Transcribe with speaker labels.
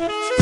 Speaker 1: you